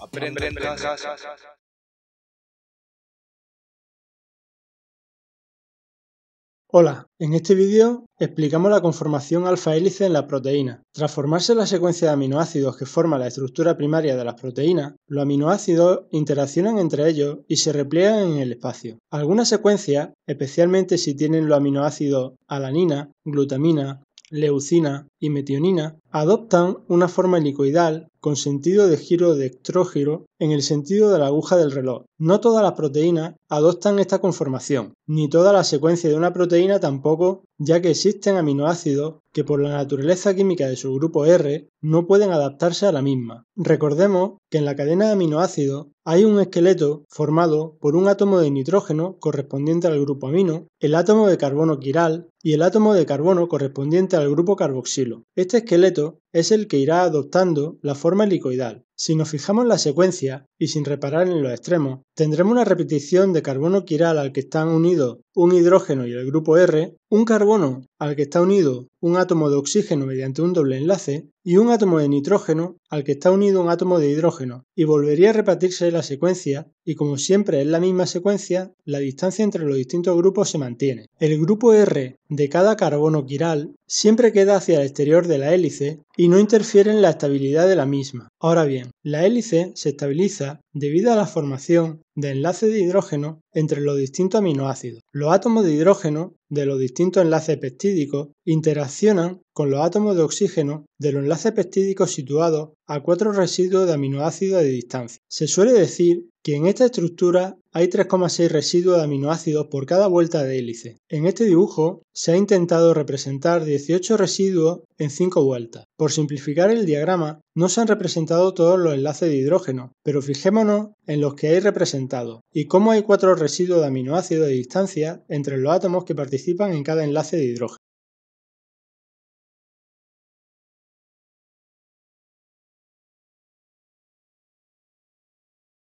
Aprende en casa. Hola, en este vídeo explicamos la conformación alfa-hélice en las proteínas. Tras formarse la secuencia de aminoácidos que forma la estructura primaria de las proteínas, los aminoácidos interaccionan entre ellos y se repliegan en el espacio. Algunas secuencias, especialmente si tienen los aminoácidos alanina, glutamina, leucina y metionina, adoptan una forma helicoidal con sentido de giro dextrógiro en el sentido de la aguja del reloj. No todas las proteínas adoptan esta conformación, ni toda la secuencia de una proteína tampoco, ya que existen aminoácidos que por la naturaleza química de su grupo R no pueden adaptarse a la misma. Recordemos que en la cadena de aminoácidos hay un esqueleto formado por un átomo de nitrógeno correspondiente al grupo amino, el átomo de carbono quiral y el átomo de carbono correspondiente al grupo carboxilo. Este esqueleto es el que irá adoptando la forma helicoidal. Si nos fijamos en la secuencia y sin reparar en los extremos, tendremos una repetición de carbono quiral al que están unidos un hidrógeno y el grupo R, un carbono al que está unido un átomo de oxígeno mediante un doble enlace y un átomo de nitrógeno al que está unido un átomo de hidrógeno, y volvería a repetirse la secuencia, y como siempre es la misma secuencia, la distancia entre los distintos grupos se mantiene. El grupo R de cada carbono quiral siempre queda hacia el exterior de la hélice y no interfiere en la estabilidad de la misma. Ahora bien, la hélice se estabiliza debido a la formación de enlaces de hidrógeno entre los distintos aminoácidos. Los átomos de hidrógeno de los distintos enlaces peptídicos interaccionan con los átomos de oxígeno de los enlaces peptídicos situados a cuatro residuos de aminoácidos de distancia. Se suele decir que en esta estructura hay 3,6 residuos de aminoácidos por cada vuelta de hélice. En este dibujo se ha intentado representar 18 residuos en 5 vueltas. Por simplificar el diagrama, no se han representado todos los enlaces de hidrógeno, pero fijémonos en los que hay representados y cómo hay cuatro residuos de aminoácidos de distancia entre los átomos que participan en cada enlace de hidrógeno.